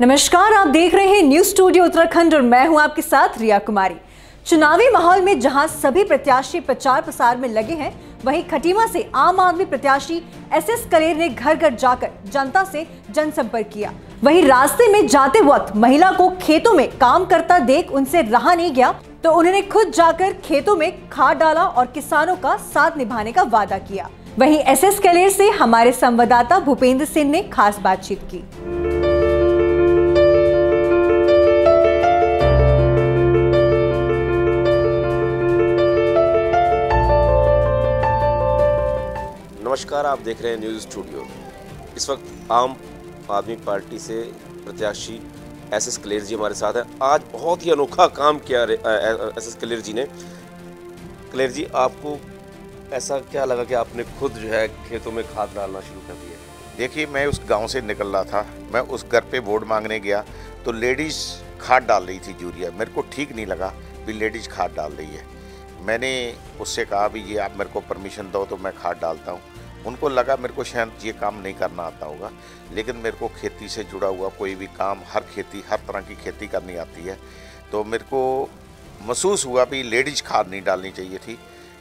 नमस्कार, आप देख रहे हैं न्यूज़ स्टूडियो उत्तराखंड और मैं हूँ आपके साथ रिया कुमारी। चुनावी माहौल में जहाँ सभी प्रत्याशी प्रचार प्रसार में लगे हैं, वहीं खटीमा से आम आदमी प्रत्याशी एस एस कलेर ने घर घर जाकर जनता से जनसंपर्क किया। वहीं रास्ते में जाते वक्त महिला को खेतों में काम करता देख उनसे रहा नहीं गया तो उन्होंने खुद जाकर खेतों में खाद डाला और किसानों का साथ निभाने का वादा किया। वहीं एस एस कलेर से हमारे संवाददाता भूपेंद्र सिंह ने खास बातचीत की। नमस्कार, आप देख रहे हैं न्यूज़ स्टूडियो। इस वक्त आम आदमी पार्टी से प्रत्याशी एस एस कलेर जी हमारे साथ हैं। आज बहुत ही अनोखा काम किया एस एस कलेर जी ने। कलेर जी, आपको ऐसा क्या लगा कि आपने खुद जो है खेतों में खाद डालना शुरू कर दिया? देखिए, मैं उस गाँव से निकल रहा था। मैं उस घर पे वोट मांगने गया तो लेडीज़ खाद डाल रही थी यूरिया। मेरे को ठीक नहीं लगा भी लेडीज़ खाद डाल रही है। मैंने उससे कहा भी, ये आप मेरे को परमिशन दो तो मैं खाद डालता हूँ। उनको लगा, मेरे को शायद ये काम नहीं करना आता होगा, लेकिन मेरे को खेती से जुड़ा हुआ कोई भी काम, हर खेती, हर तरह की खेती करनी आती है। तो मेरे को महसूस हुआ भी लेडीज़ खाद नहीं डालनी चाहिए थी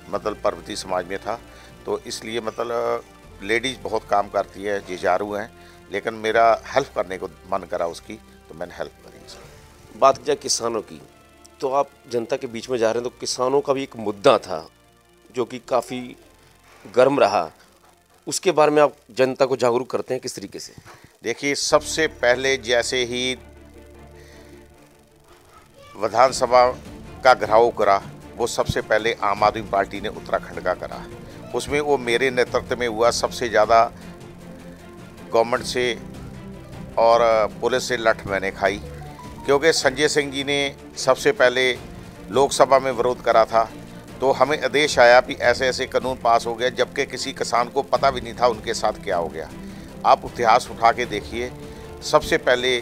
मतलब पर्वती समाज में था। तो इसलिए मतलब लेडीज़ बहुत काम करती है, जिजारू हैं, लेकिन मेरा हेल्प करने को मन करा उसकी तो मैंने हेल्प करी बात की जाए किसानों की। तो आप जनता के बीच में जा रहे हैं तो किसानों का भी एक मुद्दा था, जो कि काफ़ी गर्म रहा। उसके बारे में आप जनता को जागरूक करते हैं किस तरीके से? देखिए, सबसे पहले जैसे ही विधानसभा का घराव करा, वो सबसे पहले आम आदमी पार्टी ने उत्तराखंड का करा। उसमें वो मेरे नेतृत्व में हुआ, सबसे ज़्यादा गवर्नमेंट से और पुलिस से लठ मैंने खाई। क्योंकि संजय सिंह जी ने सबसे पहले लोकसभा में विरोध करा था तो हमें आदेश आया कि ऐसे ऐसे कानून पास हो गया जबकि किसी किसान को पता भी नहीं था उनके साथ क्या हो गया। आप इतिहास उठा के देखिए, सबसे पहले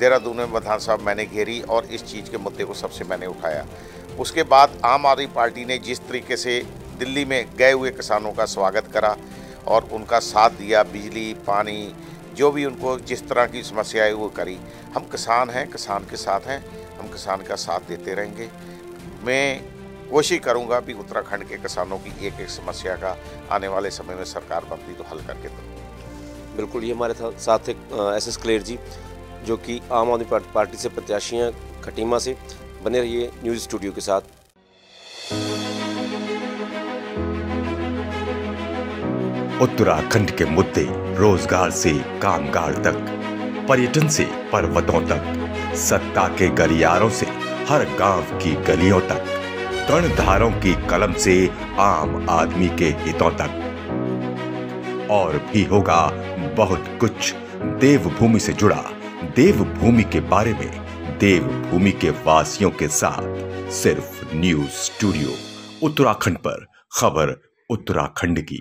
देहरादून में विधानसभा मैंने घेरी और इस चीज़ के मुद्दे को सबसे मैंने उठाया। उसके बाद आम आदमी पार्टी ने जिस तरीके से दिल्ली में गए हुए किसानों का स्वागत करा और उनका साथ दिया, बिजली, पानी जो भी उनको जिस तरह की समस्याएँ वो करी। हम किसान हैं, किसान के साथ हैं, हम किसान का साथ देते रहेंगे। मैं कोशिश करूँगा भी उत्तराखंड के किसानों की एक एक समस्या का आने वाले समय में सरकार बनती तो हल करके दूँ। बिल्कुल, ये हमारे साथ थे एस एस क्लेर जी, जो कि आम आदमी पार्टी से प्रत्याशी हैं, खटीमा से, बने रहिए न्यूज़ स्टूडियो के साथ। उत्तराखंड के मुद्दे रोज़गार से कामगार तक, पर्यटन से पर्वतों तक, सत्ता के गलियारों से हर गाँव की गलियों तक कर्णधारों की कलम से आम आदमी के हितों तक। और भी होगा बहुत कुछ देवभूमि से जुड़ा, देवभूमि के बारे में देवभूमि के वासियों के साथ, सिर्फ़ न्यूज़ स्टूडियो, उत्तराखंड पर खबर उत्तराखंड की।